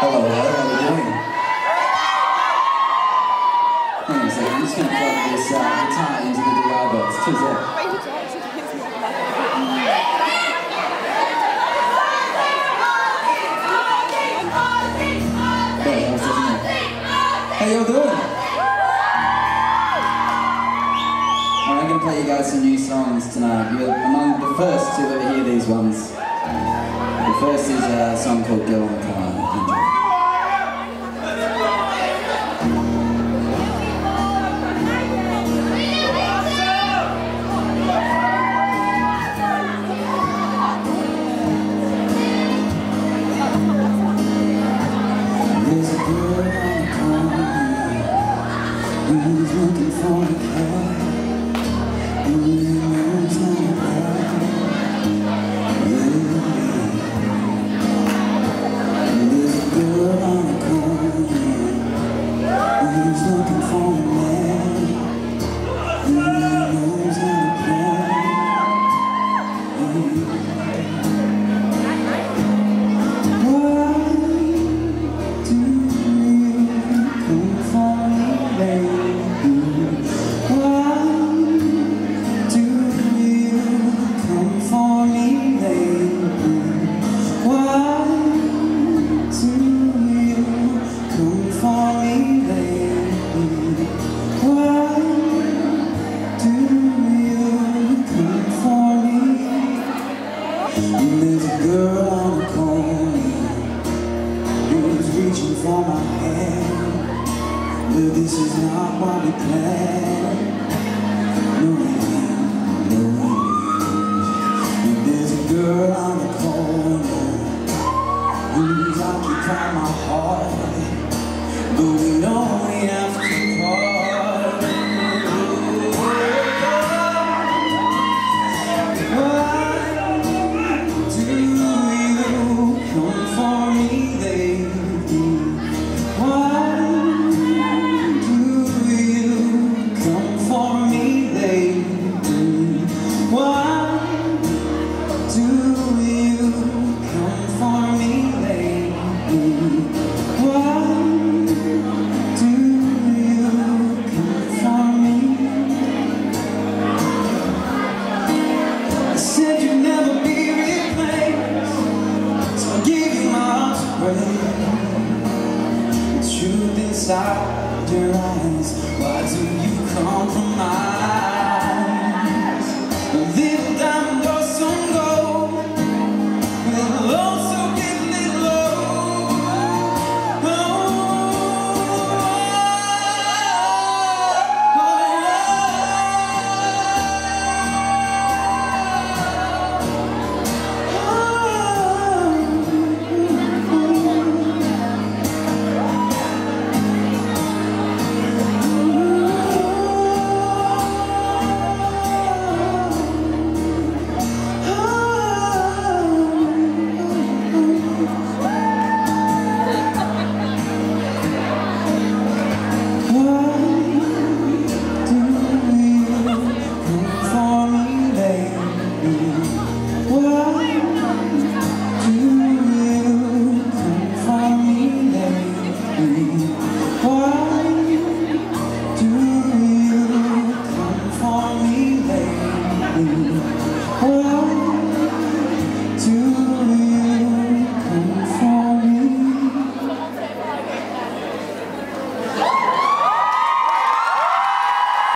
Hello, hello, how you doing? Hang on a second, I'm just going to plug this uh, guitar into the DI box. Cheers, yeah. Hey, how's it? How y'all doing? I'm to play you guys some new songs tonight. You're among the first to ever hear these ones. The first is a song called Girl on the Corner. This is not what we planned. No, no. There's a girl on the corner my heart, but inside your eyes, why do you compromise?